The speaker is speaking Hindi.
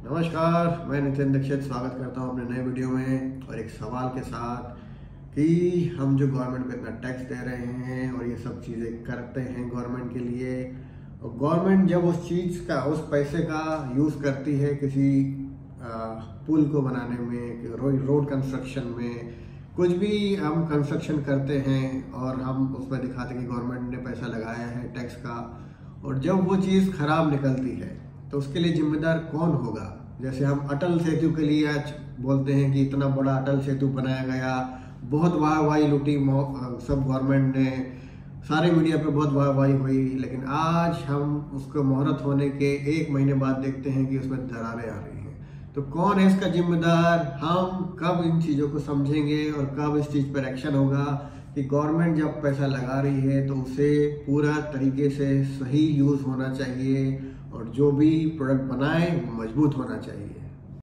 नमस्कार, मैं नितिन दीक्षित स्वागत करता हूँ अपने नए वीडियो में और एक सवाल के साथ कि हम जो गवर्नमेंट को इतना टैक्स दे रहे हैं और ये सब चीज़ें करते हैं गवर्नमेंट के लिए, और गवर्नमेंट जब उस चीज़ का, उस पैसे का यूज़ करती है किसी पुल को बनाने में, रोड कंस्ट्रक्शन में, कुछ भी हम कंस्ट्रक्शन करते हैं और हम उसमें दिखाते हैं कि गवर्नमेंट ने पैसा लगाया है टैक्स का, और जब वो चीज़ खराब निकलती है तो उसके लिए जिम्मेदार कौन होगा? जैसे हम अटल सेतु के लिए आज बोलते हैं कि इतना बड़ा अटल सेतु बनाया गया, बहुत वाह वाही लुटी सब गवर्नमेंट ने, सारे मीडिया पे बहुत वाह वाही हुई, लेकिन आज हम उसको मुहूर्त होने के एक महीने बाद देखते हैं कि उसमें दरारें आ रही हैं। तो कौन है इसका जिम्मेदार? हम कब इन चीज़ों को समझेंगे और कब इस चीज़ पर एक्शन होगा कि गवर्नमेंट जब पैसा लगा रही है तो उसे पूरा तरीके से सही यूज़ होना चाहिए और जो भी प्रोडक्ट बनाए मज़बूत होना चाहिए।